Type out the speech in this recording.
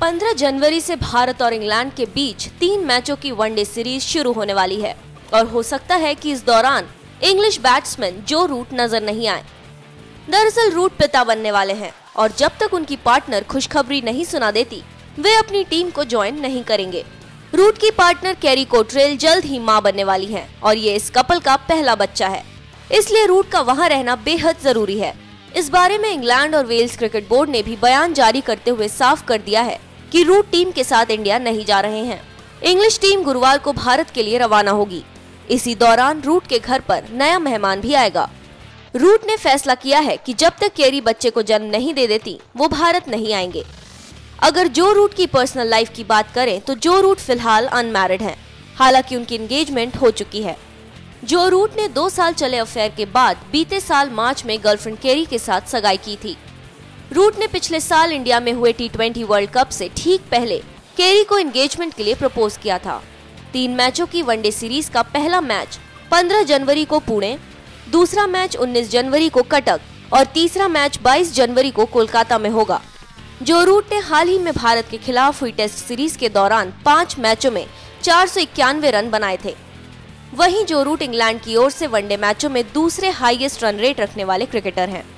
15 जनवरी से भारत और इंग्लैंड के बीच तीन मैचों की वनडे सीरीज़ शुरू होने वाली है। और हो सकता है कि इस दौरान इंग्लिश बैट्समैन जो रूट नज़र नहीं आए। दरअसल रूट पिता बनने वाले हैं और जब तक उनकी पार्टनर खुशखबरी नहीं सुना देती, वे अपनी टीम को ज्वाइन नहीं करेंगे। रूट की पार्टनर कैरी कोट्रेल जल्द ही माँ बनने वाली हैं और ये इस कपल का पहला बच्चा है। इसलिए रूट का वहाँ रहना बेहद ज़रूरी है। इस बारे में इंग्लैंड और वेल्स क्रिकेट बोर्ड ने भी बयान जारी करते हुए साफ़ कर दिया है। कि रूट टीम के साथ इंडिया नहीं जा रहे हैं। इंग्लिश टीम गुरुवार को भारत के लिए रवाना होगी। इसी दौरान रूट के घर पर नया मेहमान भी आएगा। रूट ने फैसला किया है कि जब तक केरी बच्चे को जन्म नहीं दे देती, वो भारत नहीं आएँगे। अगर जो रूट की पर्सनल लाइफ की बात करें तो जो रूट फ़िलहाल अनमैरिड हैं। हालाँकि उनकी एंगेजमेंट हो चुकी है। जो रूट ने दो साल चले अफेयर के बाद, बीते साल मार्च में गर्लफ्रेंड केरी के साथ सगाई की थी। रूट ने पिछले साल इंडिया में हुए टी वर्ल्ड कप से ठीक पहले केरी को एंगेजमेंट के लिए प्रपोज किया था। तीन मैचों की वनडे सीरीज़ का पहला मैच 15 जनवरी को पुणे, दूसरा मैच 19 जनवरी को कटक और तीसरा मैच 22 जनवरी को कोलकाता में होगा। जो रूट ने हाल ही में भारत के खिलाफ हुई टेस्ट सीरीज़ के दौरान पाँच मैचों में चार सौ इक्यानवे रन बनाए थे। वहीं जो रूट इंग्लैंड की ओर से वनडे मैचों में दूसरे हाईएस्ट रन रेट रखने वाले क्रिकेटर हैं।